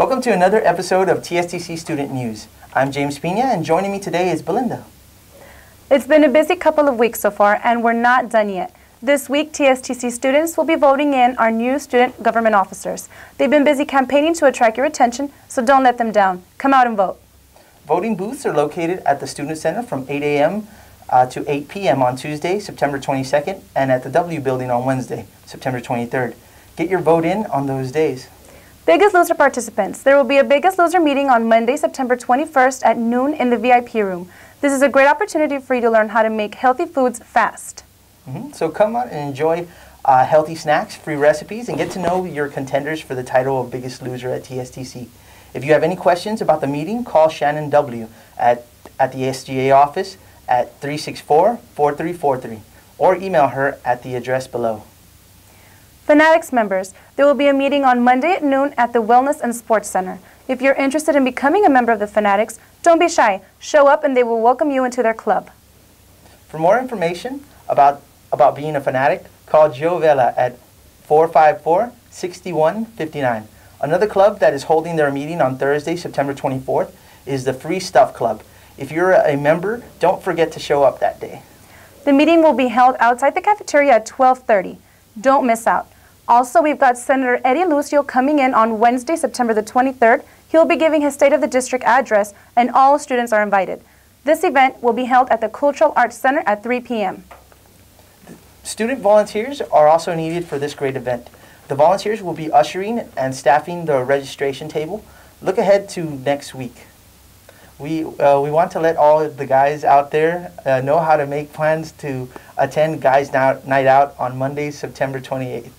Welcome to another episode of TSTC Student News. I'm James Pina, and joining me today is Belinda. It's been a busy couple of weeks so far, and we're not done yet. This week, TSTC students will be voting in our new student government officers. They've been busy campaigning to attract your attention, so don't let them down. Come out and vote. Voting booths are located at the Student Center from 8 a.m. Uh, to 8 p.m. on Tuesday, September 22nd, and at the W Building on Wednesday, September 23rd. Get your vote in on those days. Biggest Loser participants. There will be a Biggest Loser meeting on Monday, September 21st at noon in the VIP room. This is a great opportunity for you to learn how to make healthy foods fast. Mm -hmm. So come out and enjoy uh, healthy snacks, free recipes, and get to know your contenders for the title of Biggest Loser at TSTC. If you have any questions about the meeting, call Shannon W. at, at the SGA office at 364-4343 or email her at the address below. Fanatics members, there will be a meeting on Monday at noon at the Wellness and Sports Center. If you're interested in becoming a member of the Fanatics, don't be shy. Show up and they will welcome you into their club. For more information about, about being a fanatic, call Joe Vela at 454-6159. Another club that is holding their meeting on Thursday, September 24th is the Free Stuff Club. If you're a member, don't forget to show up that day. The meeting will be held outside the cafeteria at 1230. Don't miss out. Also, we've got Senator Eddie Lucio coming in on Wednesday, September the 23rd. He'll be giving his State of the District address, and all students are invited. This event will be held at the Cultural Arts Center at 3 p.m. Student volunteers are also needed for this great event. The volunteers will be ushering and staffing the registration table. Look ahead to next week. We, uh, we want to let all of the guys out there uh, know how to make plans to attend Guys Night Out on Monday, September 28th.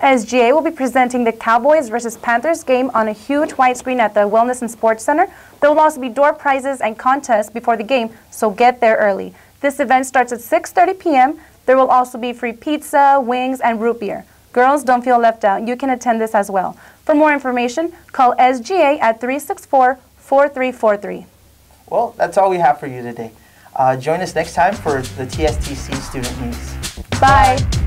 SGA will be presenting the Cowboys versus Panthers game on a huge widescreen at the Wellness and Sports Center. There will also be door prizes and contests before the game, so get there early. This event starts at 6.30 p.m. There will also be free pizza, wings, and root beer. Girls, don't feel left out. You can attend this as well. For more information, call SGA at 364-4343. Well, that's all we have for you today. Uh, join us next time for the TSTC Student News. Bye. Bye.